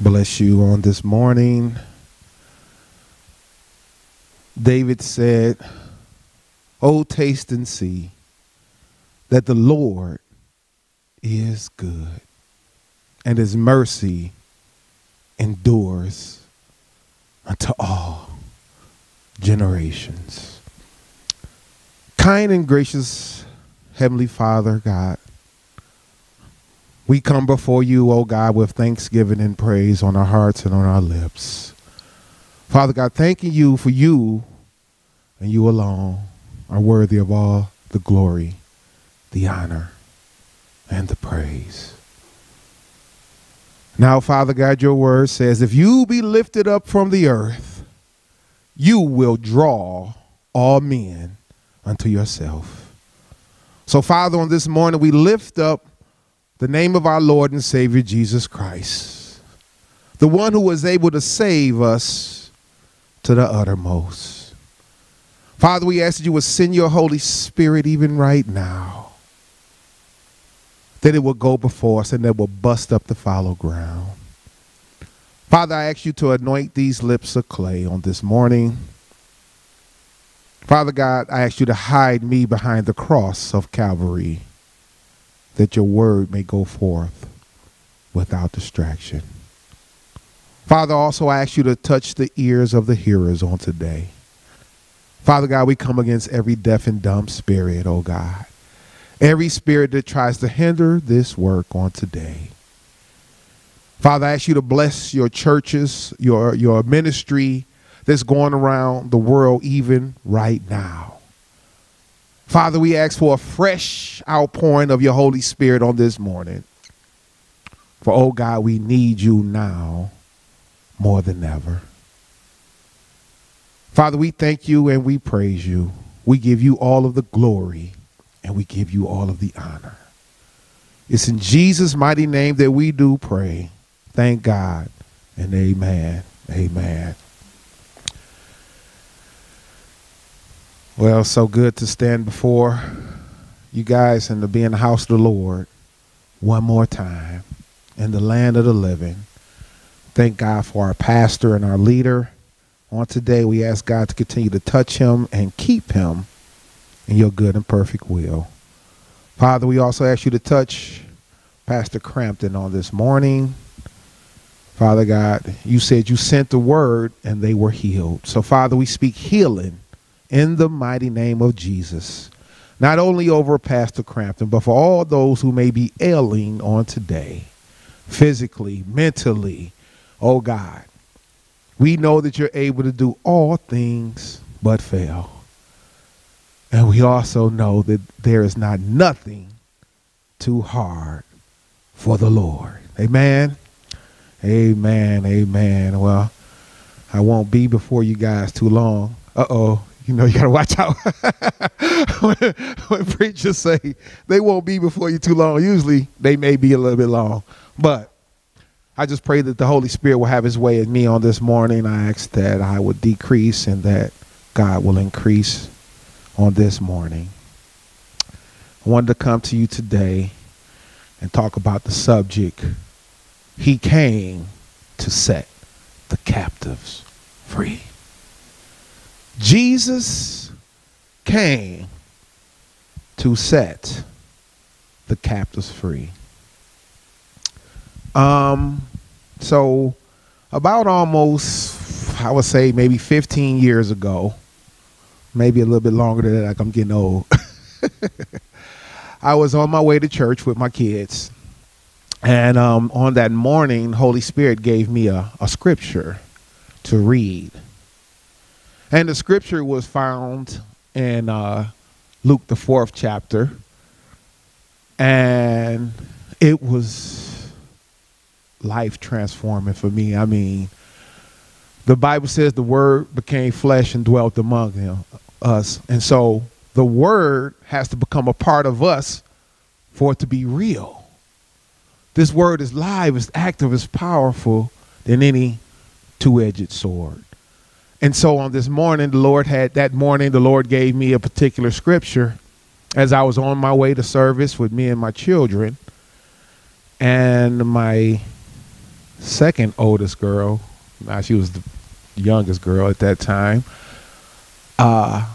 bless you on this morning. David said, Oh, taste and see that the Lord is good, and his mercy endures unto all generations. Kind and gracious Heavenly Father, God, we come before you, O God, with thanksgiving and praise on our hearts and on our lips. Father God, thanking you for you and you alone are worthy of all the glory, the honor, and the praise. Now, Father God, your word says, if you be lifted up from the earth, you will draw all men unto yourself. So, Father, on this morning, we lift up the name of our Lord and Savior Jesus Christ, the one who was able to save us to the uttermost. Father, we ask that you would send your Holy Spirit even right now, that it will go before us and that will bust up the fallow ground. Father, I ask you to anoint these lips of clay on this morning. Father God, I ask you to hide me behind the cross of Calvary that your word may go forth without distraction. Father, also I ask you to touch the ears of the hearers on today. Father God, we come against every deaf and dumb spirit, oh God. Every spirit that tries to hinder this work on today. Father, I ask you to bless your churches, your, your ministry that's going around the world even right now. Father, we ask for a fresh outpouring of your Holy Spirit on this morning. For, oh God, we need you now more than ever. Father, we thank you and we praise you. We give you all of the glory and we give you all of the honor. It's in Jesus' mighty name that we do pray. Thank God and amen. Amen. Well, so good to stand before you guys and to be in the house of the Lord one more time in the land of the living. Thank God for our pastor and our leader. On today, we ask God to continue to touch him and keep him in your good and perfect will. Father, we also ask you to touch Pastor Crampton on this morning. Father God, you said you sent the word and they were healed. So, Father, we speak healing in the mighty name of Jesus. Not only over Pastor Crampton, but for all those who may be ailing on today, physically, mentally. Oh God, we know that you're able to do all things but fail. And we also know that there is not nothing too hard for the Lord. Amen. Amen. Amen. Well, I won't be before you guys too long. Uh oh you know, you got to watch out when, preachers say they won't be before you too long. Usually they may be a little bit long. But I just pray that the Holy Spirit will have his way in me on this morning. I ask that I would decrease and that God will increase on this morning. I wanted to come to you today and talk about the subject. He came to set the captives free. Jesus came to set the captives free. Um, so about almost, I would say maybe 15 years ago, maybe a little bit longer than that, like I'm getting old. I was on my way to church with my kids. And um, on that morning, Holy Spirit gave me a, a scripture to read. And the scripture was found in uh, Luke, the fourth chapter. And it was life transforming for me. I mean, the Bible says the word became flesh and dwelt among him, us. And so the word has to become a part of us for it to be real. This word is live, it's active, it's powerful than any two edged sword. And so on this morning, the Lord had that morning, the Lord gave me a particular scripture as I was on my way to service with me and my children. And my second oldest girl. Now she was the youngest girl at that time. Uh,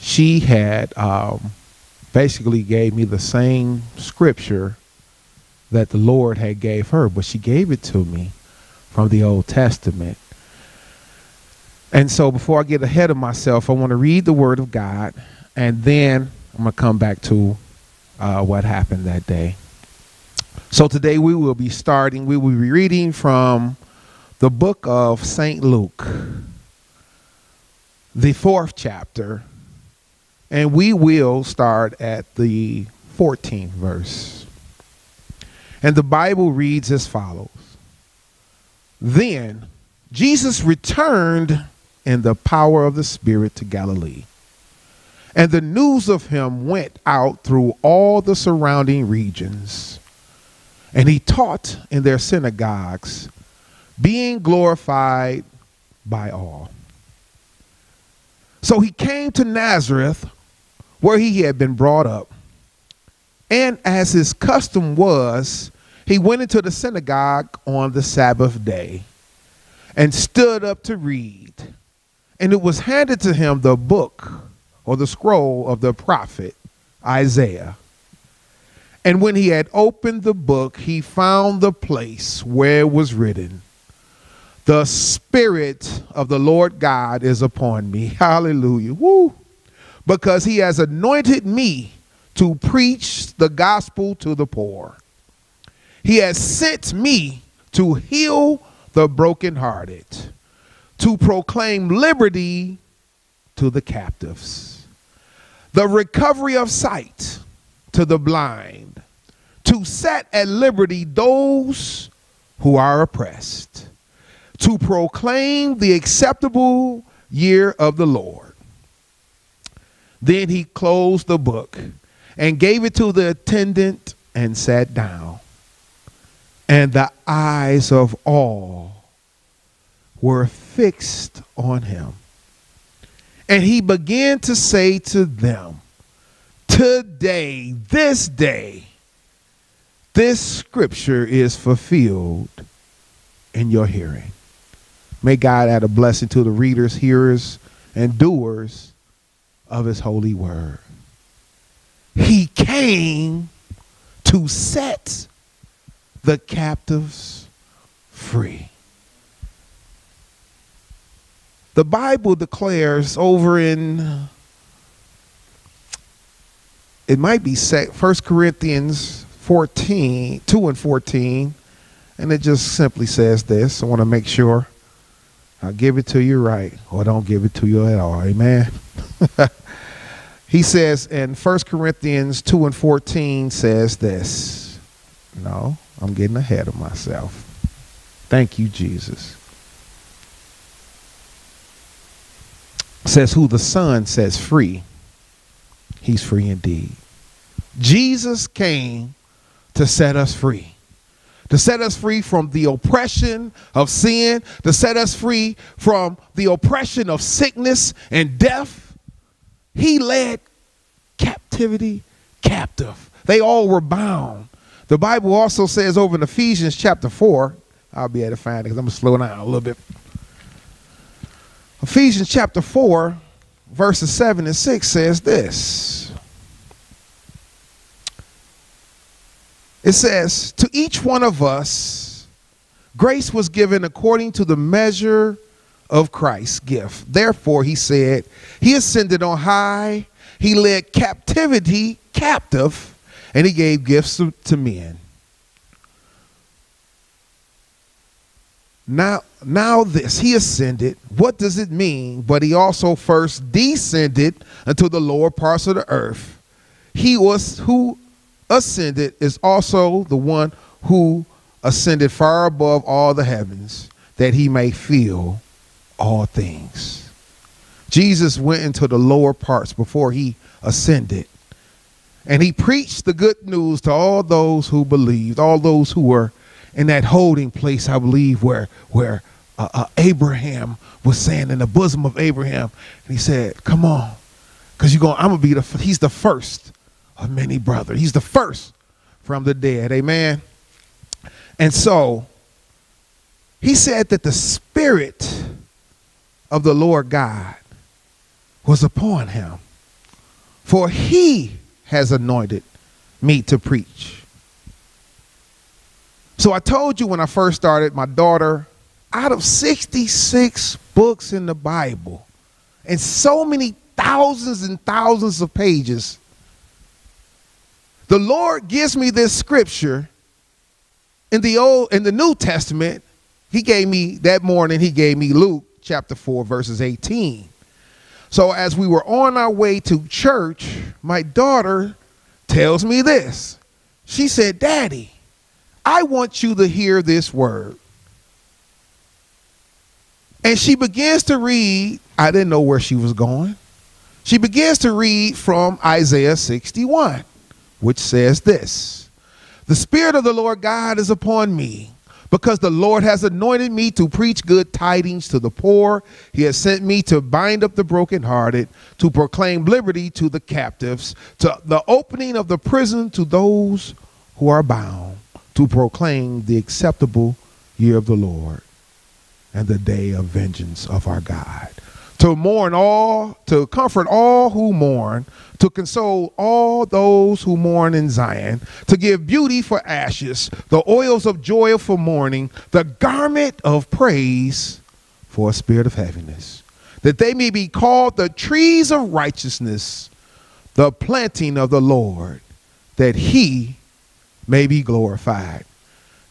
she had um, basically gave me the same scripture that the Lord had gave her, but she gave it to me from the Old Testament. And so before I get ahead of myself, I want to read the Word of God, and then I'm going to come back to uh, what happened that day. So today we will be starting, we will be reading from the book of St. Luke, the fourth chapter, and we will start at the 14th verse. And the Bible reads as follows Then Jesus returned in the power of the Spirit to Galilee. And the news of him went out through all the surrounding regions. And he taught in their synagogues, being glorified by all. So he came to Nazareth, where he had been brought up. And as his custom was, he went into the synagogue on the Sabbath day and stood up to read. And it was handed to him the book or the scroll of the prophet Isaiah. And when he had opened the book, he found the place where it was written, The Spirit of the Lord God is upon me. Hallelujah. Woo. Because he has anointed me to preach the gospel to the poor. He has sent me to heal the brokenhearted, to proclaim liberty to the captives, the recovery of sight to the blind, to set at liberty those who are oppressed, to proclaim the acceptable year of the Lord. Then he closed the book and gave it to the attendant and sat down. And the eyes of all were fixed on him. And he began to say to them, Today, this day, this scripture is fulfilled in your hearing. May God add a blessing to the readers, hearers, and doers of his holy word. He came to set the captives free. The Bible declares over in it might be First Corinthians 14, 2 and 14, and it just simply says this. I want to make sure I give it to you right, or don't give it to you at all. Amen. he says in First Corinthians 2 and 14 says this. No, I'm getting ahead of myself. Thank you, Jesus. Says who the Son says free, he's free indeed. Jesus came to set us free. To set us free from the oppression of sin, to set us free from the oppression of sickness and death. He led captivity captive. They all were bound. The Bible also says over in Ephesians chapter 4, I'll be able to find it because I'm going to slow down a little bit. Ephesians chapter 4, verses 7 and 6 says this. It says, To each one of us, grace was given according to the measure of Christ's gift. Therefore, he said, He ascended on high, he led captivity captive, and he gave gifts to, to men. Now, now this, he ascended. What does it mean? But he also first descended unto the lower parts of the earth. He was who ascended is also the one who ascended far above all the heavens, that he may fill all things. Jesus went into the lower parts before he ascended. And he preached the good news to all those who believed, all those who were in that holding place, I believe, where where uh, uh, Abraham was saying in the bosom of Abraham, and he said, "Come on, because you're going. I'm gonna be the. He's the first of many brothers. He's the first from the dead. Amen. And so he said that the Spirit of the Lord God was upon him, for he has anointed me to preach. So I told you when I first started, my daughter, out of 66 books in the Bible and so many thousands and thousands of pages, the Lord gives me this scripture in the old in the New Testament. He gave me that morning, he gave me Luke chapter 4, verses 18. So as we were on our way to church, my daughter tells me this. She said, Daddy, I want you to hear this word. And she begins to read, I didn't know where she was going. She begins to read from Isaiah 61, which says this The Spirit of the Lord God is upon me because the Lord has anointed me to preach good tidings to the poor. He has sent me to bind up the brokenhearted, to proclaim liberty to the captives, to the opening of the prison to those who are bound, to proclaim the acceptable year of the Lord and the day of vengeance of our God. To mourn all, to comfort all who mourn, to console all those who mourn in Zion, to give beauty for ashes, the oils of joy for mourning, the garment of praise for a spirit of heaviness, that they may be called the trees of righteousness, the planting of the Lord, that he may be glorified.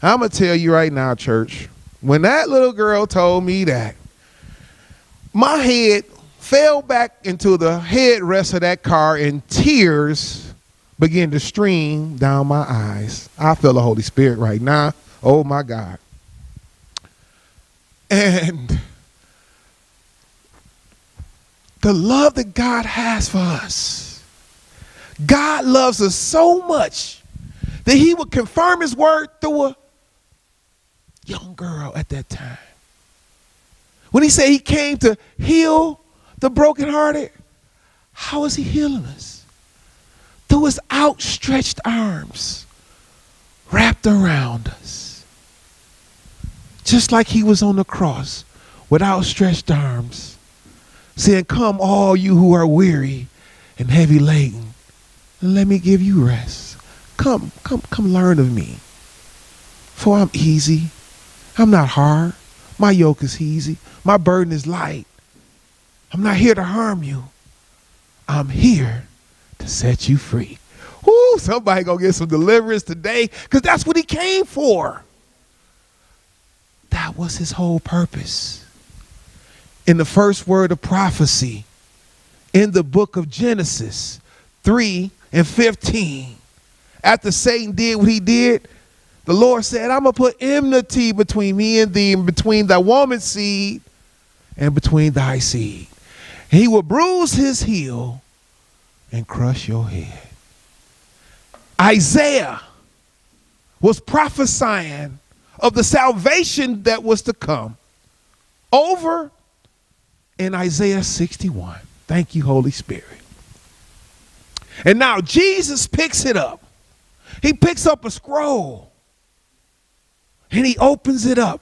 I'm going to tell you right now, church, when that little girl told me that, my head fell back into the headrest of that car and tears began to stream down my eyes. I feel the Holy Spirit right now. Oh my God. And the love that God has for us. God loves us so much that he would confirm his word through a young girl at that time. When he said he came to heal the brokenhearted, how is he healing us? Through his outstretched arms wrapped around us. Just like he was on the cross with outstretched arms, saying, Come, all you who are weary and heavy laden, and let me give you rest. Come, come, come learn of me. For I'm easy I'm not hard. My yoke is easy. My burden is light. I'm not here to harm you. I'm here to set you free. Whoo, somebody gonna get some deliverance today because that's what he came for. That was his whole purpose. In the first word of prophecy in the book of Genesis 3 and 15, after Satan did what he did, the Lord said, I'm going to put enmity between me and thee, and between thy woman's seed and between thy seed. He will bruise his heel and crush your head. Isaiah was prophesying of the salvation that was to come over in Isaiah 61. Thank you, Holy Spirit. And now Jesus picks it up. He picks up a scroll and he opens it up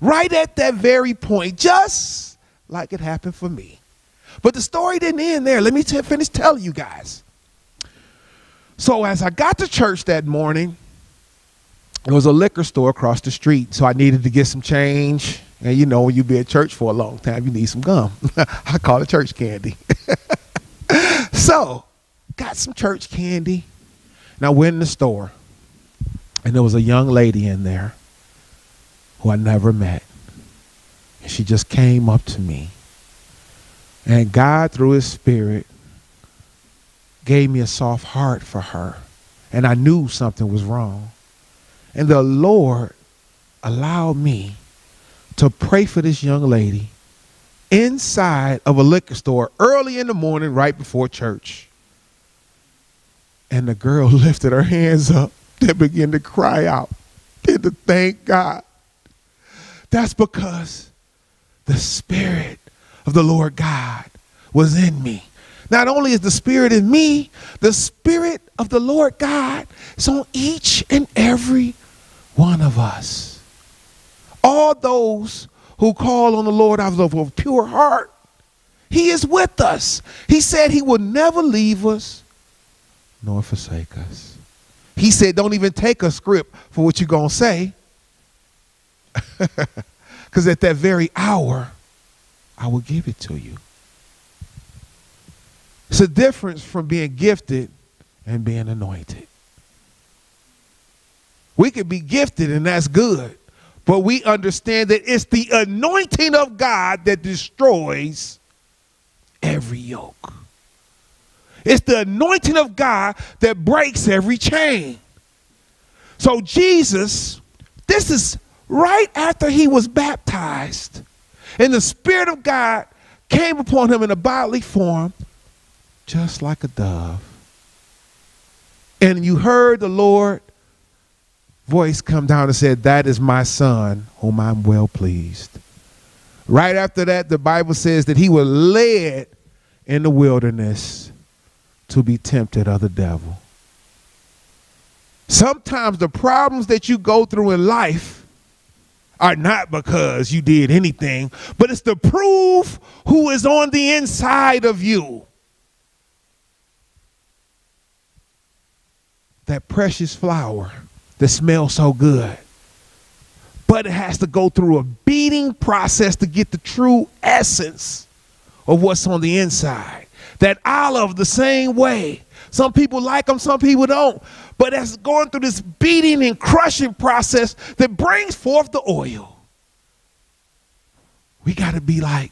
right at that very point, just like it happened for me. But the story didn't end there. Let me finish telling you guys. So, as I got to church that morning, there was a liquor store across the street. So, I needed to get some change. And you know, when you be at church for a long time, you need some gum. I call it church candy. so, got some church candy. And I went in the store. And there was a young lady in there who I never met. And she just came up to me. And God, through his spirit, gave me a soft heart for her. And I knew something was wrong. And the Lord allowed me to pray for this young lady inside of a liquor store early in the morning, right before church. And the girl lifted her hands up and began to cry out and to thank God. That's because the Spirit of the Lord God was in me. Not only is the Spirit in me, the Spirit of the Lord God is on each and every one of us. all those who call on the Lord out of a pure heart. He is with us. He said he will never leave us nor forsake us. He said, don't even take a script for what you're going to say. Because at that very hour, I will give it to you. It's a difference from being gifted and being anointed. We can be gifted, and that's good. But we understand that it's the anointing of God that destroys every yoke. It's the anointing of God that breaks every chain. So, Jesus, this is right after he was baptized, and the Spirit of God came upon him in a bodily form, just like a dove. And you heard the Lord voice come down and said, That is my son, whom I'm well pleased. Right after that, the Bible says that he was led in the wilderness to be tempted of the devil. Sometimes the problems that you go through in life are not because you did anything, but it's to prove who is on the inside of you. That precious flower that smells so good. But it has to go through a beating process to get the true essence of what's on the inside. That olive, the same way. Some people like them, some people don't. But that's going through this beating and crushing process that brings forth the oil. We got to be like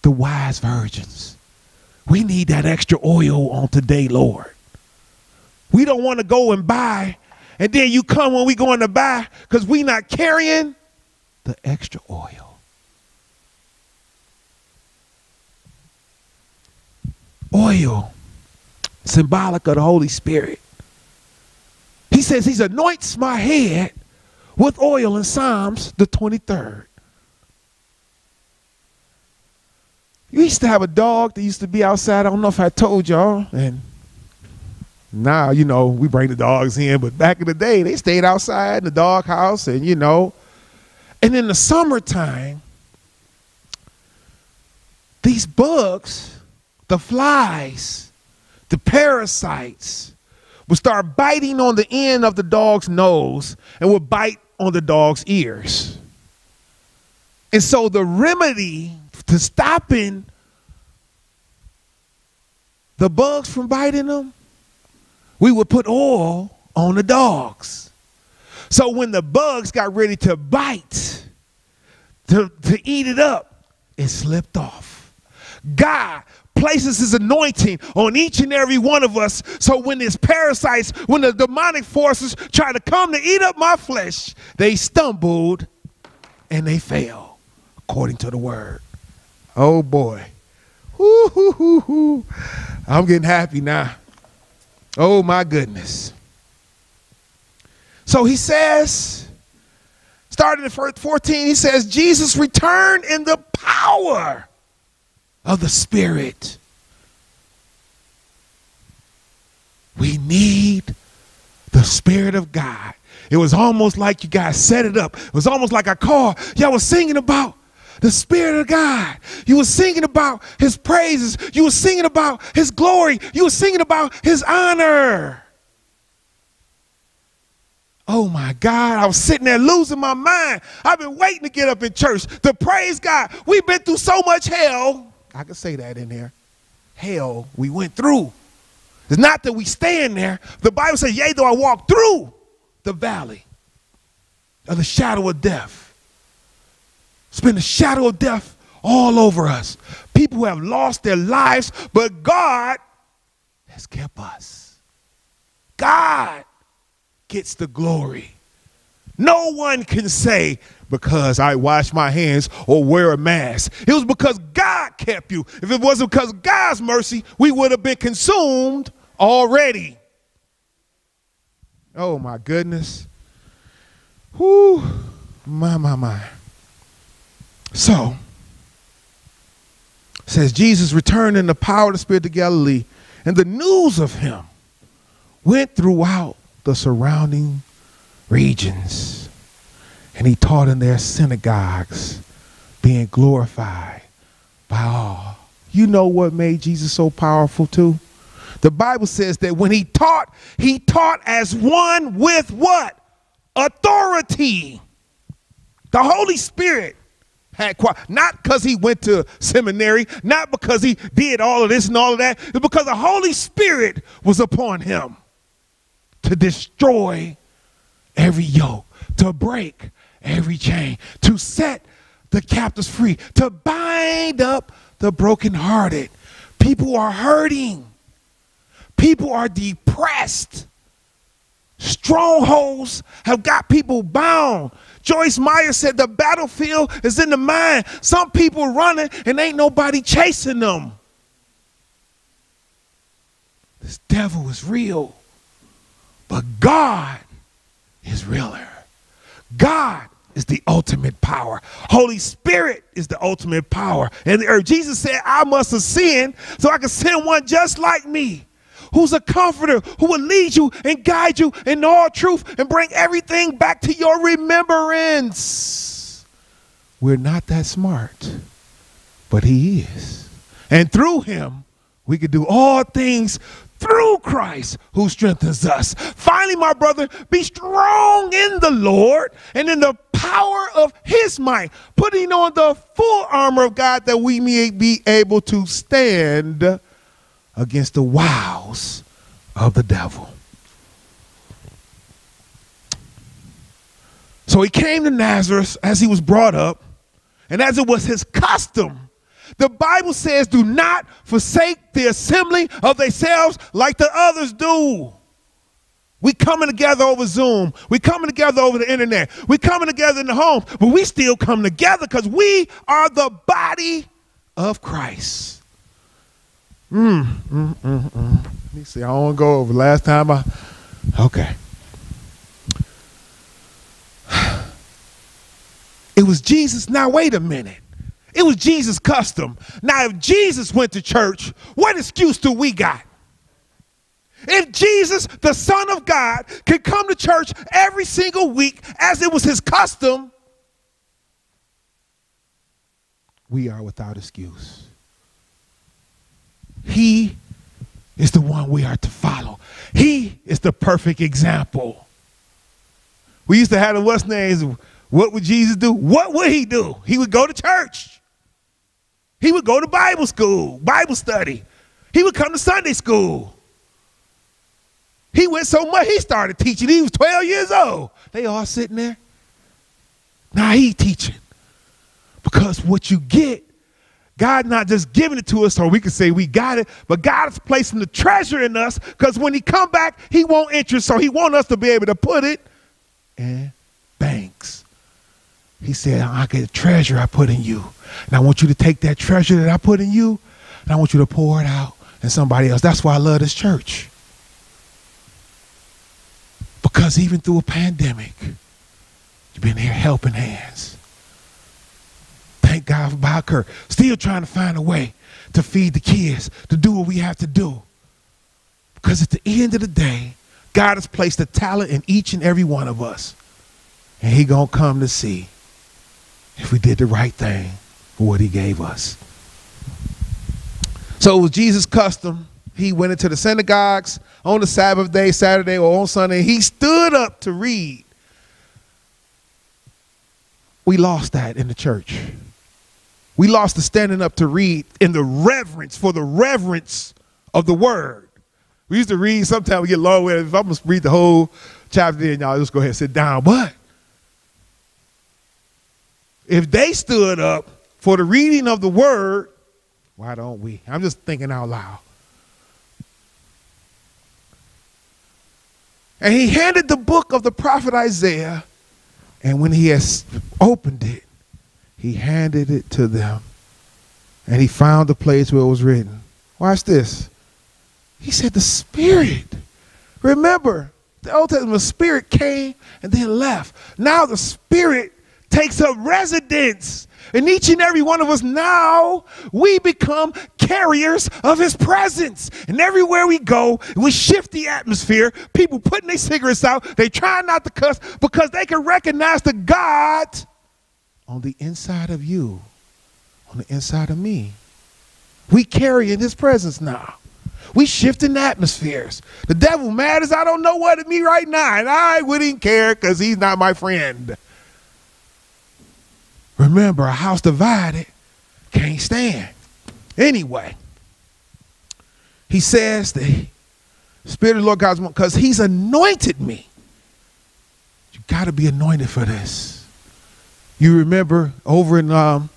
the wise virgins. We need that extra oil on today, Lord. We don't want to go and buy, and then you come when we going to buy because we not carrying the extra oil. Oil, symbolic of the Holy Spirit. He says he anoints my head with oil in Psalms the 23rd. You used to have a dog that used to be outside. I don't know if I told y'all, and now, you know, we bring the dogs in, but back in the day, they stayed outside in the dog house and, you know. And in the summertime, these bugs, the flies, the parasites, would start biting on the end of the dog's nose and would bite on the dog's ears. And so the remedy to stopping the bugs from biting them we would put oil on the dogs. So when the bugs got ready to bite, to, to eat it up, it slipped off. God places his anointing on each and every one of us. So when these parasites, when the demonic forces try to come to eat up my flesh, they stumbled and they fell, according to the word. Oh boy. I'm getting happy now. Oh my goodness. So he says, starting in 14, he says, Jesus returned in the power of the Spirit. We need the Spirit of God. It was almost like you guys set it up. It was almost like a car y'all was singing about the Spirit of God. You were singing about His praises. You were singing about His glory. You were singing about His honor. Oh my God, I was sitting there losing my mind. I've been waiting to get up in church to praise God. We've been through so much hell. I can say that in there. Hell we went through. It's not that we stay in there. The Bible says, Yea, though I walk through the valley of the shadow of death. It's been the shadow of death all over us. People who have lost their lives, but God has kept us. God gets the glory. No one can say, because I wash my hands or wear a mask. It was because God kept you. If it wasn't because God's mercy, we would have been consumed already. Oh my goodness. Whoo, my, my, my. So, says Jesus returned in the power of the Spirit to Galilee, and the news of him went throughout the surrounding regions. And he taught in their synagogues, being glorified by all. You know what made Jesus so powerful, too? The Bible says that when he taught, he taught as one with what? Authority. The Holy Spirit had quite, not because he went to seminary, not because he did all of this and all of that, it's because the Holy Spirit was upon him to destroy every yoke, to break every chain, to set the captives free, to bind up the brokenhearted. People are hurting. People are depressed. Strongholds have got people bound. Joyce Meyer said the battlefield is in the mind. Some people running and ain't nobody chasing them. This devil is real, but God is realer. God is the ultimate power. Holy Spirit is the ultimate power. And the earth. Jesus said, I must ascend so I can send one just like me who's a comforter, who will lead you and guide you in all truth and bring everything back to your remembrance. We're not that smart, but He is. And through Him, we can do all things through Christ who strengthens us. Finally, my brother, be strong in the Lord and in the power of his might, putting on the full armor of God that we may be able to stand against the wiles of the devil. So he came to Nazareth as he was brought up, and as it was his custom, the Bible says, do not forsake the assembly of themselves like the others do. We coming together over Zoom. We coming together over the internet. We coming together in the home, but we still come together because we are the body of Christ. Mm, mm, mm, mm. Let me see. I don't go over. Last time I. Okay. It was Jesus. Now, wait a minute. It was Jesus' custom. Now, if Jesus went to church, what excuse do we got? If Jesus, the Son of God, could come to church every single week as it was his custom, we are without excuse. He is the one we are to follow. He is the perfect example. We used to have the what's names. What would Jesus do? What would he do? He would go to church. He would go to Bible school, Bible study. He would come to Sunday school. He went so much, he started teaching. He was 12 years old. They all sitting there. Now he teaching. Because what you get God not just giving it to us so we can say we got it, but God is placing the treasure in us because when he come back, he won't interest, so he want us to be able to put it in banks. He said, I get a treasure I put in you. And I want you to take that treasure that I put in you, and I want you to pour it out in somebody else. That's why I love this church. Because even through a pandemic, you've been here helping hands thank God for Bob Kerr. Still trying to find a way to feed the kids, to do what we have to do. Because at the end of the day, God has placed a talent in each and every one of us. And he going to come to see if we did the right thing for what he gave us. So it was Jesus' custom. He went into the synagogues on the Sabbath day, Saturday, or on Sunday. He stood up to read. We lost that in the church. We lost the standing up to read in the reverence for the reverence of the word. We used to read, sometimes we get long it. If I'm going to read the whole chapter, then y'all just go ahead and sit down. But if they stood up for the reading of the word, why don't we? I'm just thinking out loud. And he handed the book of the prophet Isaiah, and when he has opened it, he handed it to them. And he found the place where it was written. Watch this. He said, The Spirit. Remember, the Old Testament Spirit came and then left. Now the Spirit takes up residence. And each and every one of us now, we become carriers of his presence. And everywhere we go, we shift the atmosphere. People putting their cigarettes out, they try not to cuss because they can recognize the God on the inside of you, on the inside of me. We carry in his presence now. We shifting atmospheres. The devil mad as I don't know what at me right now, and I wouldn't care because he's not my friend. Remember, a house divided can't stand. Anyway, he says the Spirit of the Lord God, because he's anointed me. You got to be anointed for this. You remember over in um,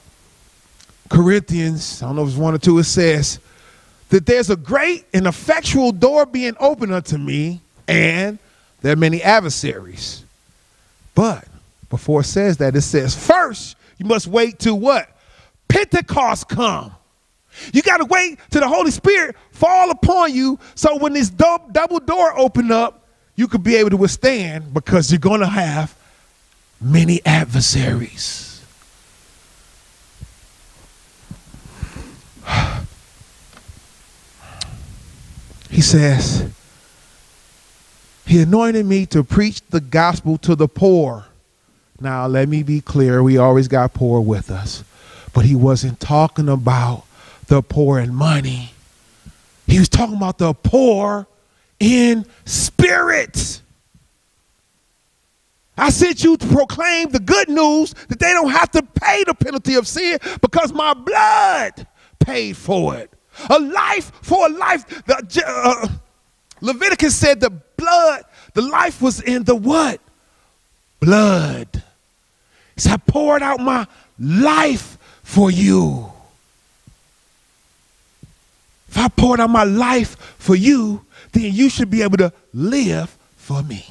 Corinthians, I don't know if it's one or two, it says that there's a great and effectual door being opened unto me, and there are many adversaries. But before it says that, it says, first, you must wait to what? Pentecost come. You got to wait till the Holy Spirit fall upon you so when this double door open up, you could be able to withstand because you're going to have many adversaries. he says, He anointed me to preach the gospel to the poor. Now, let me be clear, we always got poor with us. But he wasn't talking about the poor in money, he was talking about the poor in spirit. I sent you to proclaim the good news that they don't have to pay the penalty of sin because my blood paid for it. A life for a life. The, uh, Leviticus said the blood, the life was in the what? Blood. I poured out my life for you. If I poured out my life for you, then you should be able to live for me.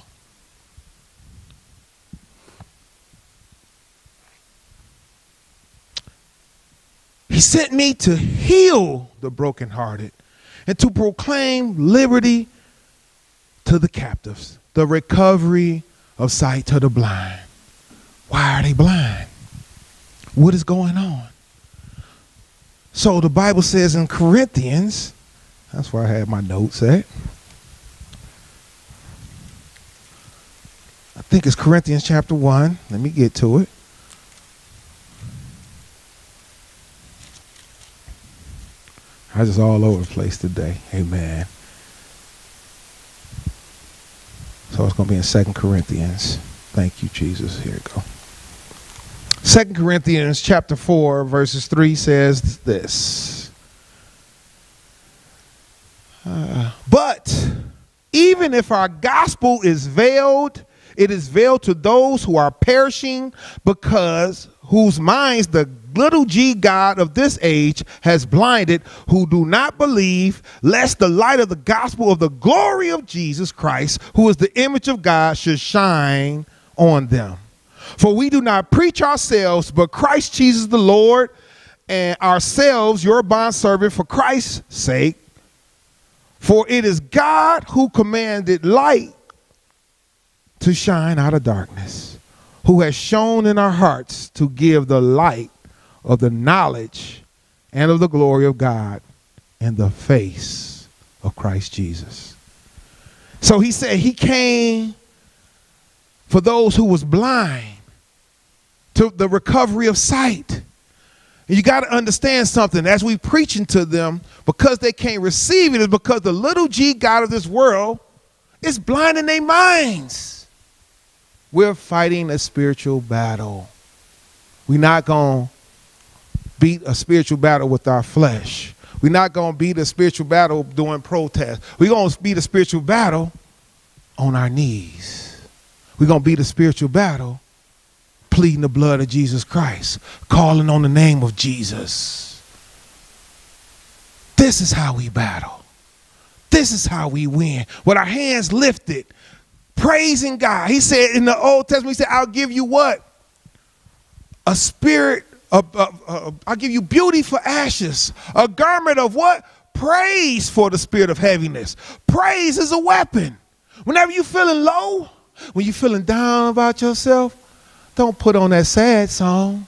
He sent me to heal the brokenhearted and to proclaim liberty to the captives, the recovery of sight to the blind. Why are they blind? What is going on? So the Bible says in Corinthians, that's where I had my notes at. I think it's Corinthians chapter 1. Let me get to it. I just all over the place today. Amen. So it's going to be in Second Corinthians. Thank you, Jesus. Here we go. Second Corinthians chapter 4, verses 3 says this. Uh, but even if our gospel is veiled, it is veiled to those who are perishing because whose minds the little g God of this age has blinded, who do not believe, lest the light of the gospel of the glory of Jesus Christ, who is the image of God, should shine on them. For we do not preach ourselves, but Christ Jesus the Lord, and ourselves your bondservant for Christ's sake. For it is God who commanded light to shine out of darkness, who has shown in our hearts to give the light of the knowledge and of the glory of God in the face of Christ Jesus. So he said he came for those who was blind to the recovery of sight. And you got to understand something as we preaching to them because they can't receive it is because the little g God of this world is blinding their minds. We're fighting a spiritual battle. We're not going to beat a spiritual battle with our flesh. We're not going to beat a spiritual battle doing protest. We're going to beat a spiritual battle on our knees. We're going to beat a spiritual battle pleading the blood of Jesus Christ, calling on the name of Jesus. This is how we battle. This is how we win. With our hands lifted, praising God. He said in the Old Testament, He said, I'll give you what? A spirit I'll give you beauty for ashes, a garment of what? Praise for the spirit of heaviness. Praise is a weapon. Whenever you're feeling low, when you're feeling down about yourself, don't put on that sad song.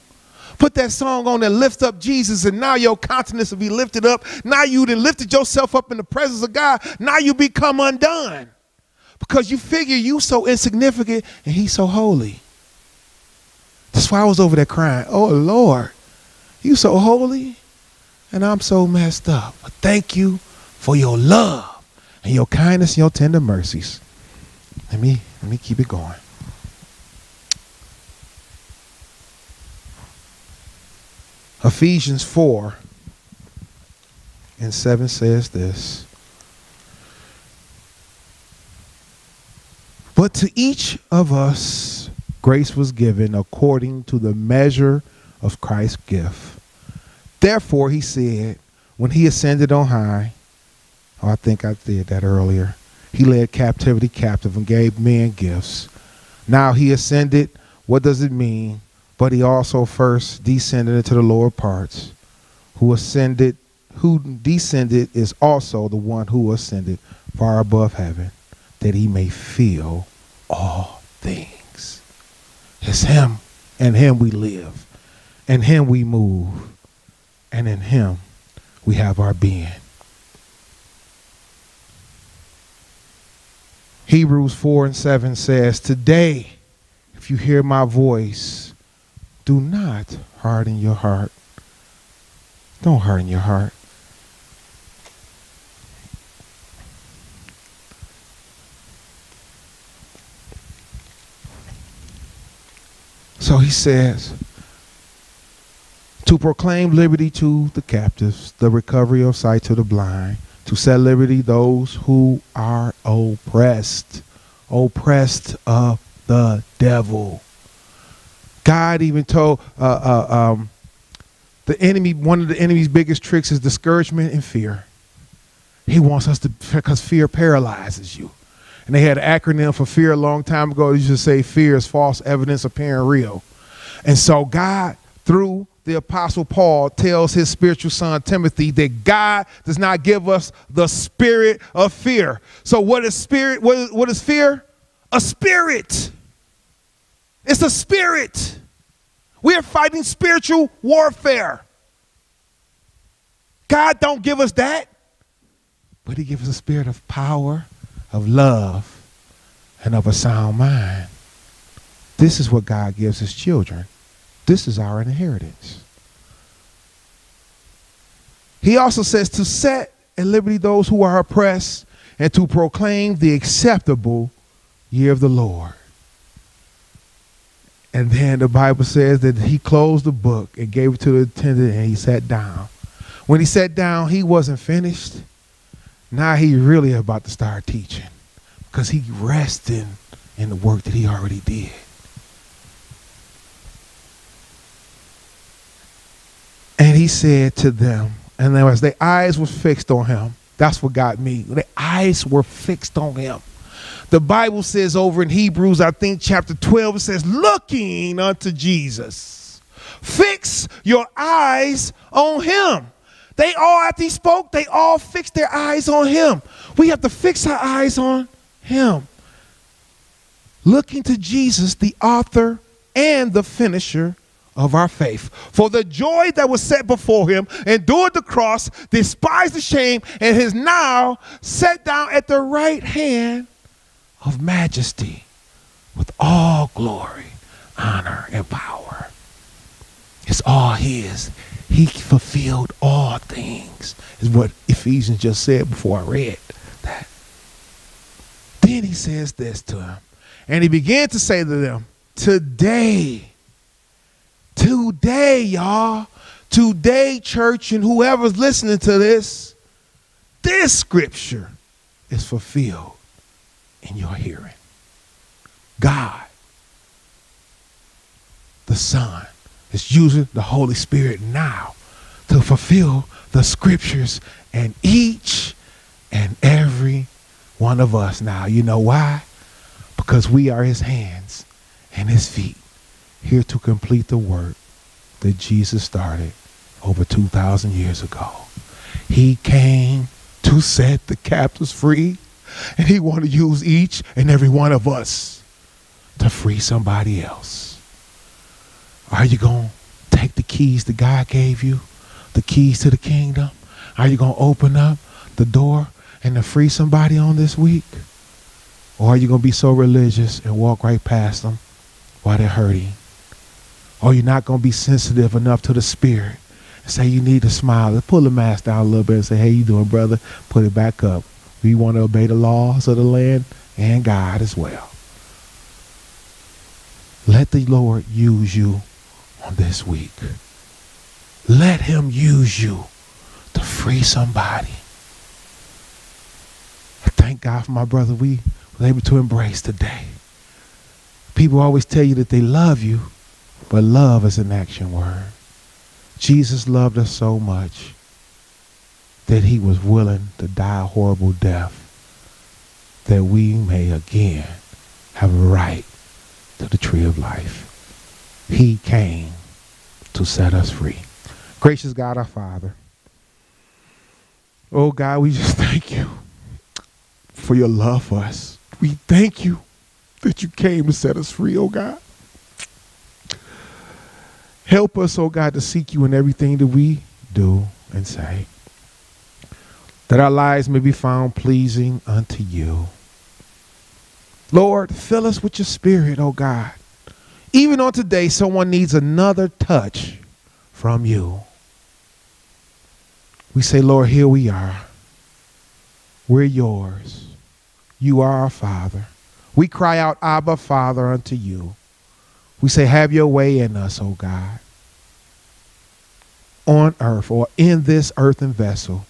Put that song on and lift up Jesus, and now your countenance will be lifted up. Now you then lifted yourself up in the presence of God. Now you become undone because you figure you so insignificant and he's so holy. That's why I was over there crying. Oh Lord, you so holy, and I'm so messed up. But thank you for your love and your kindness and your tender mercies. Let me let me keep it going. Ephesians 4 and 7 says this. But to each of us, grace was given according to the measure of Christ's gift. Therefore, he said, when he ascended on high, oh, I think I did that earlier, he led captivity captive and gave men gifts. Now he ascended. What does it mean? But he also first descended into the lower parts. Who ascended, who descended is also the one who ascended far above heaven, that he may fill all things. It's him, and him we live, and him we move, and in him we have our being. Hebrews 4 and 7 says, Today, if you hear my voice, do not harden your heart. Don't harden your heart. So he says, to proclaim liberty to the captives, the recovery of sight to the blind, to set liberty those who are oppressed, oppressed of the devil. God even told uh, uh, um, the enemy, one of the enemy's biggest tricks is discouragement and fear. He wants us to, because fear paralyzes you. And they had an acronym for fear a long time ago. They used to say fear is false evidence appearing real. And so God, through the apostle Paul, tells his spiritual son Timothy that God does not give us the spirit of fear. So what is spirit? What is, what is fear? A spirit. It's a spirit. We are fighting spiritual warfare. God don't give us that, but he gives us a spirit of power, of love, and of a sound mind. This is what God gives his children. This is our inheritance. He also says to set at liberty those who are oppressed and to proclaim the acceptable year of the Lord. And then the Bible says that he closed the book and gave it to the attendant and he sat down. When he sat down, he wasn't finished. Now he really about to start teaching because he resting in the work that he already did. And he said to them, and was their eyes were fixed on him. That's what got me. Their eyes were fixed on him. The Bible says over in Hebrews, I think chapter 12, it says, looking unto Jesus. Fix your eyes on him. They all, after he spoke, they all fixed their eyes on him. We have to fix our eyes on him. Looking to Jesus, the author and the finisher of our faith. For the joy that was set before him endured the cross, despised the shame, and is now set down at the right hand of majesty with all glory, honor, and power. It's all His. He fulfilled all things, is what Ephesians just said before I read that. Then he says this to him. And he began to say to them, Today, today, y'all, today, church, and whoever's listening to this, this scripture is fulfilled in your hearing. God, the Son, is using the Holy Spirit now to fulfill the scriptures and each and every one of us now. You know why? Because we are his hands and his feet here to complete the work that Jesus started over 2,000 years ago. He came to set the captives free and he want to use each and every one of us to free somebody else. Are you going to take the keys that God gave you, the keys to the kingdom? Are you going to open up the door and to free somebody on this week? Or are you going to be so religious and walk right past them while they're hurting? Or you're not going to be sensitive enough to the spirit and say you need to smile. Let's pull the mask down a little bit and say, hey, you doing, brother? Put it back up. We want to obey the laws of the land and God as well. Let the Lord use you on this week. Let him use you to free somebody. I thank God for my brother we were able to embrace today. People always tell you that they love you, but love is an action word. Jesus loved us so much that he was willing to die a horrible death that we may again have a right to the tree of life. He came to set us free. Gracious God, our Father. Oh God, we just thank you for your love for us. We thank you that you came to set us free, oh God. Help us, oh God, to seek you in everything that we do and say, that our lives may be found pleasing unto you. Lord, fill us with your spirit, oh God. Even on today, someone needs another touch from you. We say, Lord, here we are. We're yours. You are our Father. We cry out, Abba, Father, unto you. We say, Have your way in us, O God, on earth or in this earthen vessel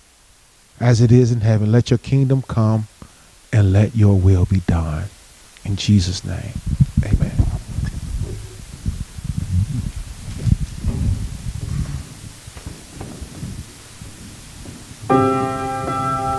as it is in heaven. Let your kingdom come and let your will be done. In Jesus' name, amen.